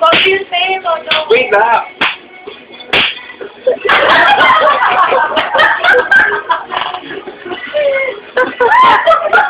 Fuck your face, I'll go. Wait, laugh. Ha